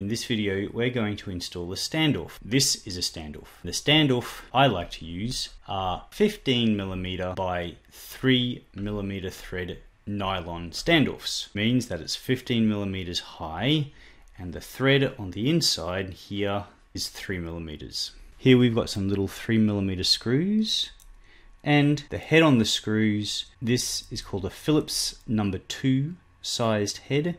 In this video, we're going to install a standoff. This is a standoff. The standoff I like to use are 15mm by 3mm thread nylon standoffs. Means that it's 15mm high and the thread on the inside here is 3mm. Here we've got some little 3mm screws and the head on the screws, this is called a Phillips number 2 sized head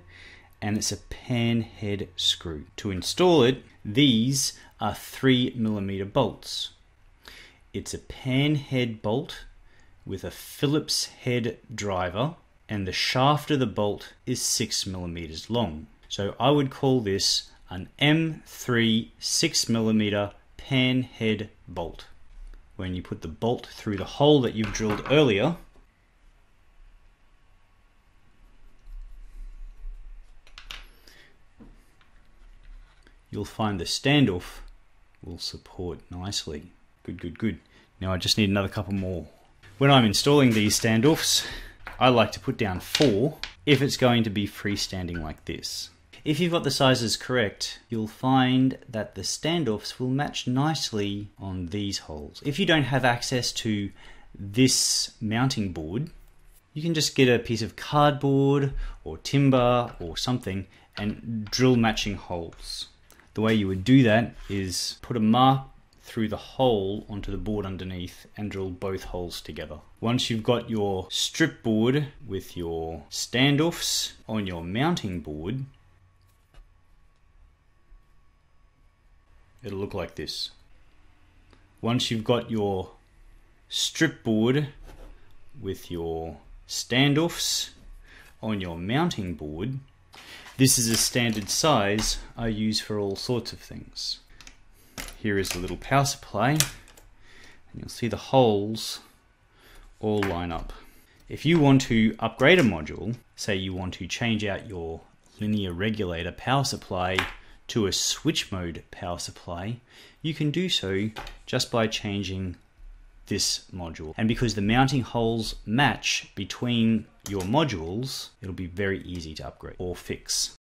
and it's a pan head screw. To install it, these are 3 millimeter bolts. It's a pan head bolt with a Phillips head driver and the shaft of the bolt is 6 millimeters long. So I would call this an M3 6 millimeter pan head bolt. When you put the bolt through the hole that you've drilled earlier, you'll find the standoff will support nicely. Good, good, good. Now I just need another couple more. When I'm installing these standoffs, I like to put down four if it's going to be freestanding like this. If you've got the sizes correct, you'll find that the standoffs will match nicely on these holes. If you don't have access to this mounting board, you can just get a piece of cardboard or timber or something and drill matching holes. The way you would do that is put a mark through the hole onto the board underneath and drill both holes together. Once you've got your strip board with your standoffs on your mounting board, it'll look like this. Once you've got your strip board with your standoffs on your mounting board, this is a standard size I use for all sorts of things. Here is the little power supply, and you'll see the holes all line up. If you want to upgrade a module, say you want to change out your linear regulator power supply to a switch mode power supply, you can do so just by changing this module. And because the mounting holes match between your modules, it'll be very easy to upgrade or fix.